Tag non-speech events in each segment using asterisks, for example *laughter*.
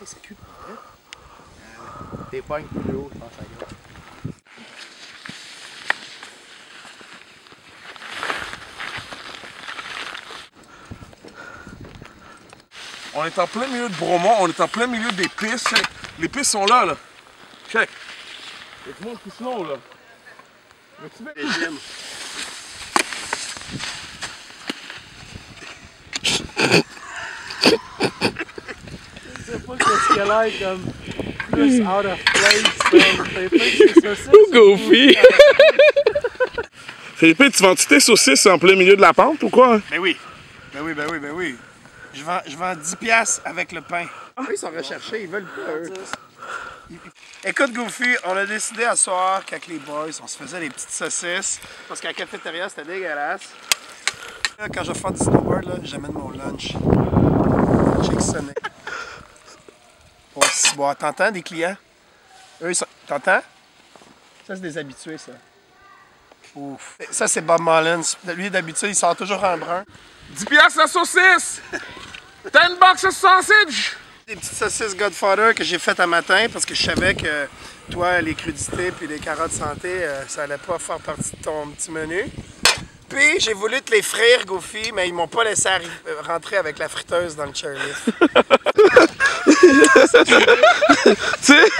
Hey, ça cuit pour. Euh, Des pognes plus haut, je pense, à gauche. On est en plein milieu de Bromont, on est en plein milieu des pistes. Check. Les pistes sont là, là. Check. Il y a du monde qui se là. Veux-tu ver? Régime. Je sais pas l'air comme plus out of place. c'est Goofy! *laughs* Philippe, tu vends-tu tes saucisses en plein milieu de la pente ou quoi? Ben oui. Ben oui, ben oui, ben oui. Je vends, je vends 10 piastres avec le pain. Ah, ils sont recherchés, ils veulent pas, eux. Écoute, Goofy, on a décidé à soir qu'avec les boys, on se faisait des petites saucisses. Parce qu'à la cafétéria, c'était dégueulasse. Quand je vais faire du snowboard, là, j'amène mon lunch. Check ça, mec. T'entends des clients? Eux, ils sont... T'entends? Ça, c'est des habitués, ça. Ouf. Ça, c'est Bob Mullins. Lui, d'habitude, il sort toujours en brun. 10 piastres la saucisse! 10 bucks a sausage! Des petites saucisses Godfather que j'ai faites un matin parce que je savais que toi, les crudités puis les carottes santé, euh, ça allait pas faire partie de ton petit menu. Puis j'ai voulu te les frire, Goofy, mais ils m'ont pas laissé rentrer avec la friteuse dans le chairlift. *laughs* *laughs* Sais?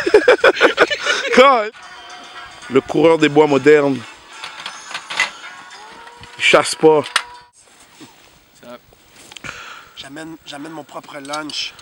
God. Le coureur des bois modernes. Il chasse pas. J'amène mon propre lunch.